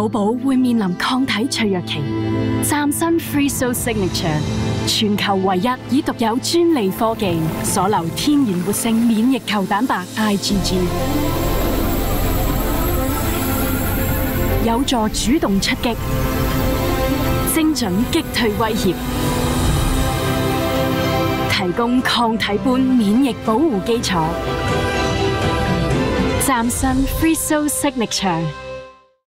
宝宝会面临抗体脆弱期。崭新 Free So Signature，全球唯一以独有专利科技所留天然活性免疫球蛋白 IgG，有助主动出击，精准击退威胁，提供抗体般免疫保护基础。崭新 Free So Signature。